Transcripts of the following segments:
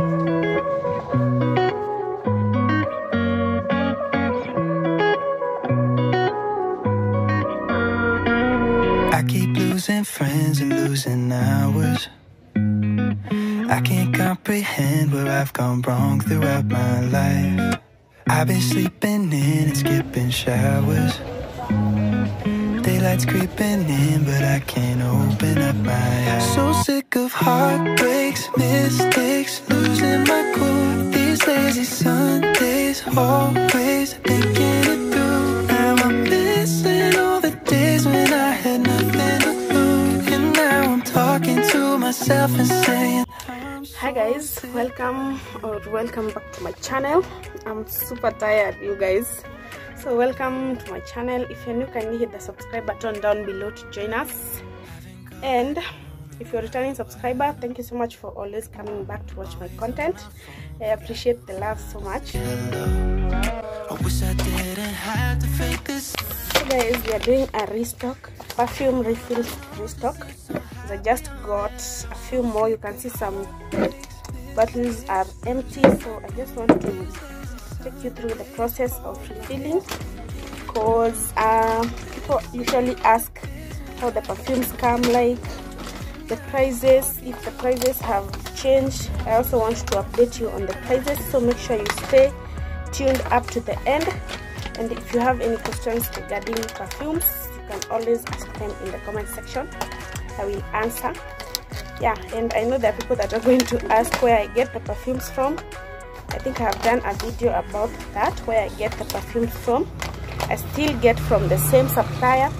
I keep losing friends and losing hours. I can't comprehend where I've gone wrong throughout my life. I've been sleeping in and skipping showers. Daylight's creeping in, but I can't open up my eyes. So sick of heartbreaks, mistakes, losing my cool. These lazy Sundays, always thinking it through. Now I'm missing all the days when I had nothing to lose. And now I'm talking to myself and saying, hi guys welcome or welcome back to my channel i'm super tired you guys so welcome to my channel. If you're new kindly hit the subscribe button down below to join us. And if you're a returning subscriber thank you so much for always coming back to watch my content. I appreciate the love so much. I wish I didn't have to fake this. so guys we are doing a restock perfume refill restock. I just got a few more. You can see some bottles are empty so i just want to take you through the process of refilling because uh, people usually ask how the perfumes come like the prices if the prices have changed. I also want to update you on the prices so make sure you stay tuned up to the end. And if you have any questions regarding perfumes you can always ask them in the comment section. I will answer. Yeah and i know there are people that are going to ask where i get the perfumes from i think i have done a video about that where i get the perfumes from. I still get from the same supplier.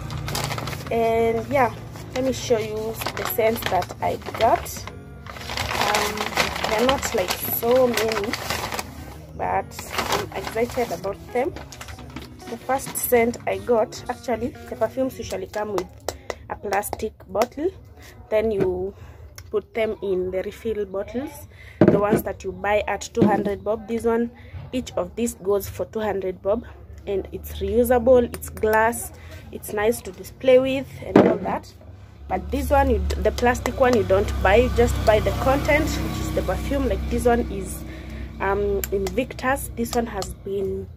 And yeah let me show you the scents that i got. Um, they're not like so many but i'm excited about them. The first scent i got actually the perfumes usually come with a plastic bottle. Then you put them in the refill bottles the ones that you buy at 200 bob. This one each of these goes for 200 bob and it's reusable it's glass it's nice to display with and all that. But this one you, the plastic one you don't buy you just buy the content which is the perfume. Like this one is um invictus. This one has been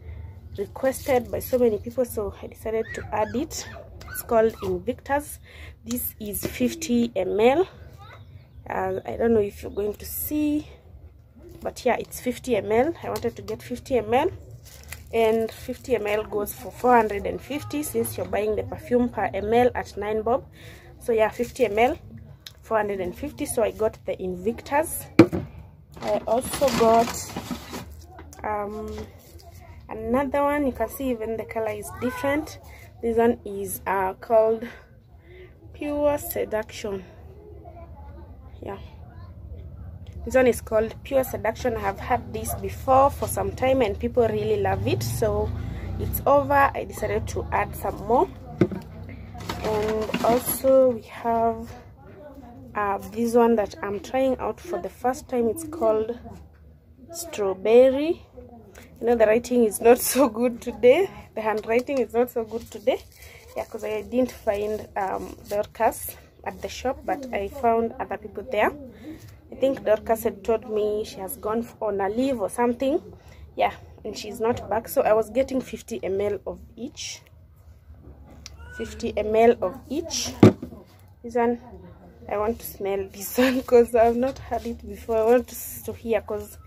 requested by so many people so i decided to add it. It's called invictus. This is 50 ml i don't know if you're going to see but yeah it's 50 ml i wanted to get 50 ml and 50 ml goes for 450 since you're buying the perfume per ml at 9 bob. So yeah 50 ml 450 so i got the invictus. I also got um another one. You can see even the color is different. This one is uh called pure seduction yeah. This one is called pure seduction. I have had this before for some time and people really love it. So it's over. I decided to add some more. And also we have uh, this one that i'm trying out for the first time. It's called strawberry. You know the writing is not so good today. The handwriting is not so good today. Yeah because i didn't find um dorcas at the shop but i found other people there. I think dorcas had told me she has gone on a leave or something. Yeah and she's not back. So i was getting 50 ml of each. 50 ml of each. This one i want to smell this one because i've not had it before. I want to, hear because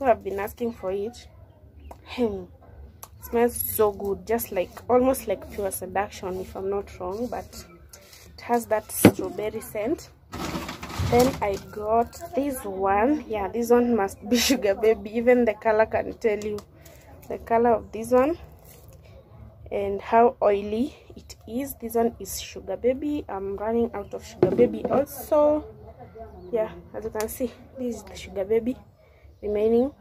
have been asking for it. Hmm. it smells so good. Just like almost like pure seduction if i'm not wrong but it has that strawberry scent. Then i got this one. Yeah this one must be sugar baby. Even the color can tell you the color of this one and how oily it is. This one is sugar baby. I'm running out of sugar baby also. Yeah as you can see this is the sugar baby remaining.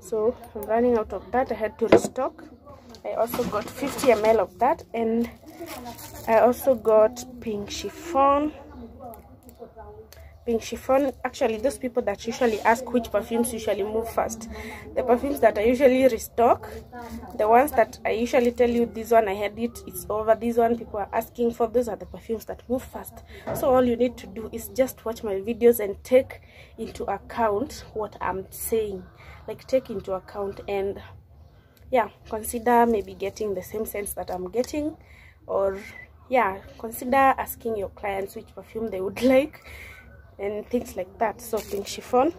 So i'm running out of that. I had to restock. I also got 50 ml of that and i also got pink chiffon. Pink chiffon. Actually those people that usually ask which perfumes usually move fast. The perfumes that i usually restock the ones that i usually tell you this one i had it it's over. This one people are asking for those are the perfumes that move fast. So all you need to do is just watch my videos and take into account what i'm saying. Like take into account and yeah consider maybe getting the same sense that i'm getting or yeah consider asking your clients which perfume they would like and things like that. So pink chiffon.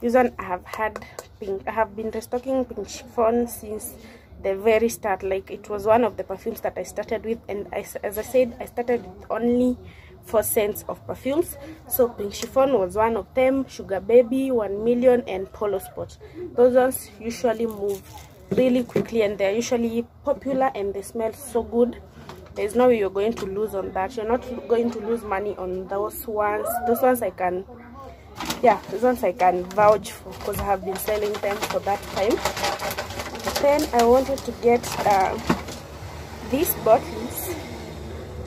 This one i have had pink i have been restocking pink chiffon since the very start. Like it was one of the perfumes that i started with and I, as i said i started with only four scents of perfumes. So pink chiffon was one of them sugar baby one million and polo sport those ones usually move really quickly and they're usually popular and they smell so good there's no way you're going to lose on that. You're not going to lose money on those ones. Those ones i can yeah those ones i can vouch for because i have been selling them for that time. Then i wanted to get uh, these bottles.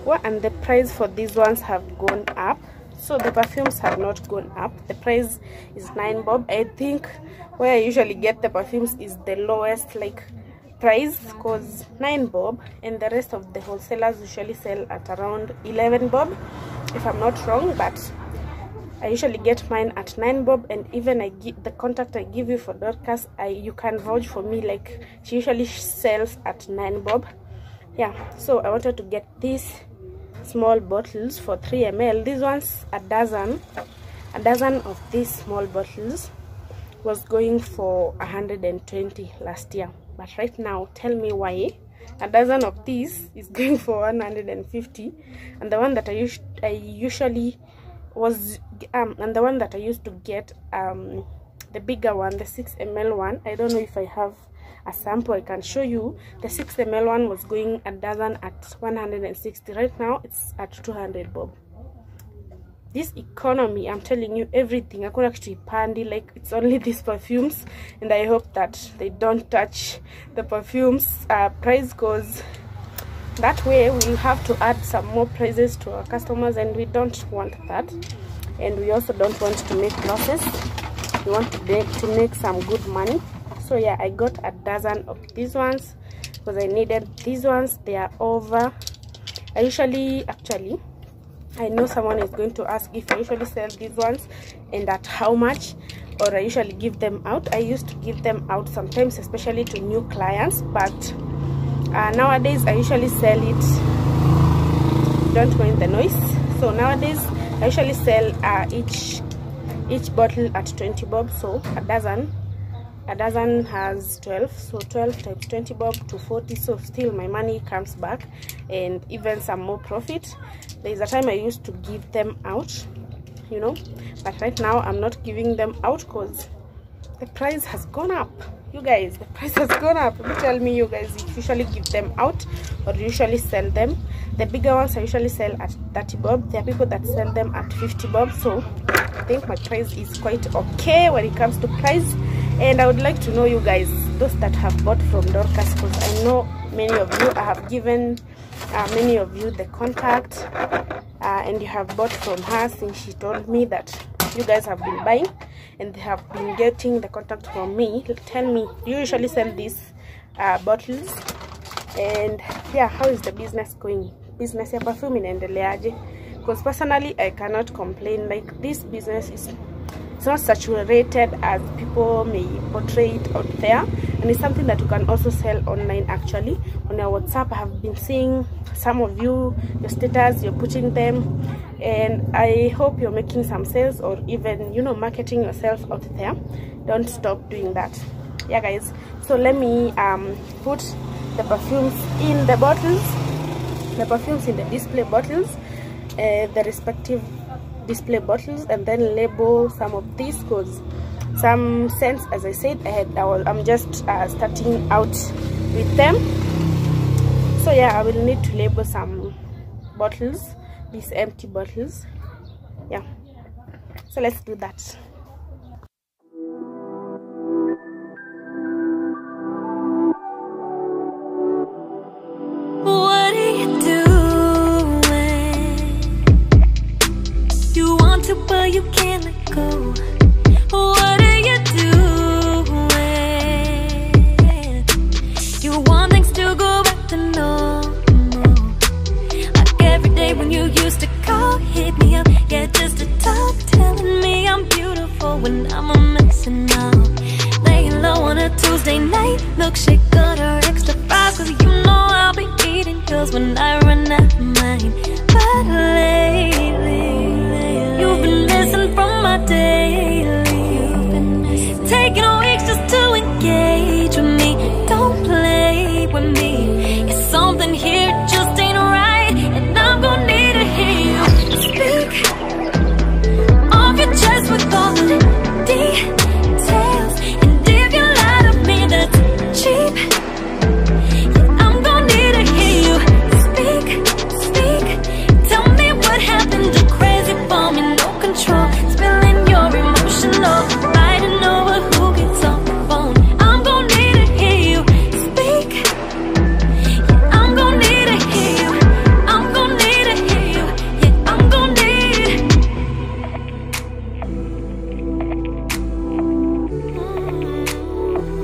Well and the price for these ones have gone up. So the perfumes have not gone up. The price is nine bob. I think where i usually get the perfumes is the lowest like price because 9 bob and the rest of the wholesalers usually sell at around 11 bob if i'm not wrong but i usually get mine at 9 bob and even i get the contact i give you for dorcas i you can vouch for me like she usually sells at 9 bob. Yeah so i wanted to get these small bottles for 3 ml these ones a dozen a dozen of these small bottles was going for 120 last year but right now tell me why a dozen of these is going for 150 and the one that i used i usually was um and the one that i used to get um the bigger one the 6 ml one i don't know if i have a sample i can show you. The 6 ml one was going a dozen at 160 right now it's at 200 bob this economy i'm telling you everything i could actually pandy like it's only these perfumes and i hope that they don't touch the perfumes. Uh, price because that way. We'll have to add some more prices to our customers and we don't want that. And we also don't want to make losses. We want to make to make some good money. So yeah i got a dozen of these ones because i needed these ones. They are over. I usually actually I know someone is going to ask if I usually sell these ones and at how much or I usually give them out. I used to give them out sometimes, especially to new clients, but uh, nowadays I usually sell it. Don't mind the noise. So nowadays I usually sell uh, each each bottle at 20 bob, so a dozen a dozen has 12 so 12 times 20 bob to 40 so still my money comes back and even some more profit. There's a time i used to give them out you know but right now i'm not giving them out because the price has gone up. You guys the price has gone up. You tell me you guys usually give them out or usually sell them. The bigger ones i usually sell at 30 bob. There are people that sell them at 50 bob so i think my price is quite okay when it comes to price and i would like to know you guys those that have bought from dorcas because i know many of you i have given uh, many of you the contact uh, and you have bought from her since she told me that you guys have been buying and they have been getting the contact from me. Tell me you usually sell these uh, bottles? And yeah how is the business going? Business ya perfume inaendeleaje? Because personally i cannot complain. Like this business is it's not saturated as people may portray it out there. And it's something that you can also sell online actually. On your whatsapp i have been seeing some of you your status you're putting them. And i hope you're making some sales or even you know marketing yourself out there. Don't stop doing that. Yeah guys. So let me um put the perfumes in the bottles. The perfumes in the display bottles uh, the respective display bottles and then label some of these because some scents as i said I had, I i'm just uh, starting out with them. So yeah i will need to label some bottles these empty bottles. Yeah. So let's do that to, but you can't let go. What are you doing? You want things to go back to normal. Like every day when you used to call, hit me up, yeah, just to talk, telling me I'm beautiful when I'm a messing up. Laying low on a Tuesday night, milkshake got her extra fries, cause you know I'll be eating yours when I run out of mine. But late my daily.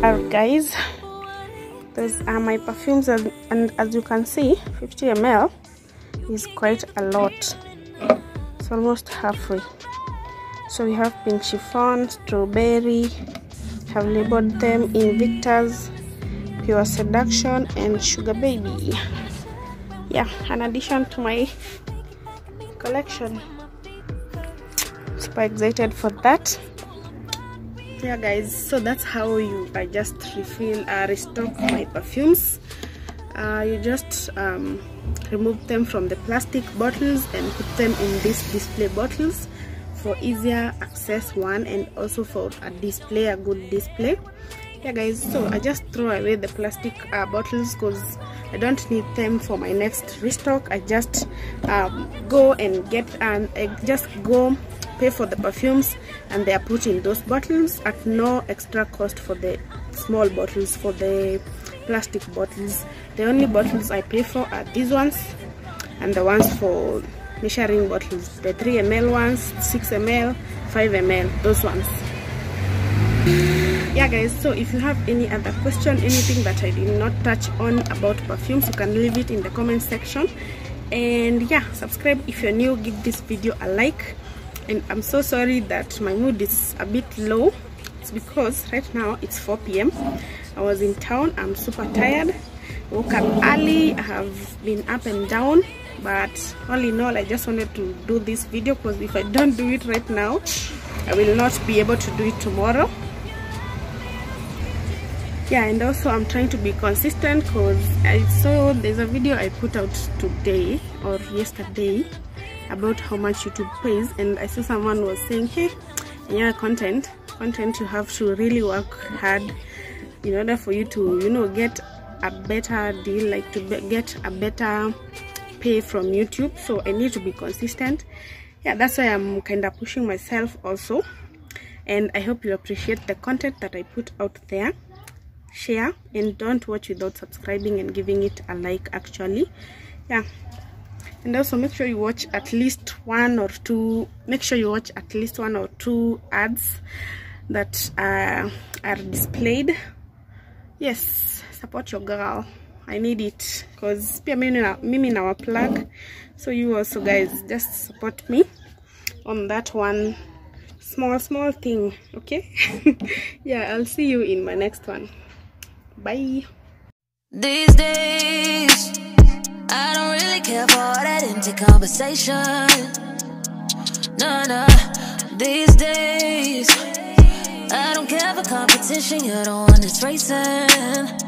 Alright guys, those are my perfumes and, and as you can see 50 ml is quite a lot. It's almost halfway. So we have pink chiffon, strawberry, have labeled them Invictus, Pure Seduction and Sugar Baby. Yeah, an addition to my collection. Super excited for that yeah guys so that's how you i just refill uh, restock my perfumes. Uh, you just um, remove them from the plastic bottles and put them in these display bottles for easier access one and also for a display a good display. Yeah guys so i just throw away the plastic uh, bottles because i don't need them for my next restock. I just um, go and get and I just go pay for the perfumes and they are put in those bottles at no extra cost for the small bottles for the plastic bottles. The only bottles i pay for are these ones and the ones for measuring bottles the 3 ml ones 6 ml 5 ml those ones. Yeah guys so if you have any other question anything that i did not touch on about perfumes you can leave it in the comment section. And yeah subscribe if you're new give this video a like and i'm so sorry that my mood is a bit low. It's because right now it's 4 p.m i was in town. I'm super tired. Woke up early. I have been up and down. But all in all i just wanted to do this video because if i don't do it right now i will not be able to do it tomorrow. Yeah and also i'm trying to be consistent because i saw there's a video i put out today or yesterday about how much youtube pays and i saw someone was saying hey your content content you have to really work hard in order for you to you know get a better deal like to get a better pay from youtube. So i need to be consistent. Yeah that's why i'm kind of pushing myself also. And i hope you appreciate the content that i put out there. Share and don't watch without subscribing and giving it a like actually. Yeah and also make sure you watch at least one or two make sure you watch at least one or two ads that uh, are displayed. Yes support your girl. I need it because pia mimi na na plug. So you also guys just support me on that one small small thing okay? Yeah i'll see you in my next one. Bye. These days, I don't really care for all that empty conversation. No, no. These days, I don't care for competition. You're the one that's racing.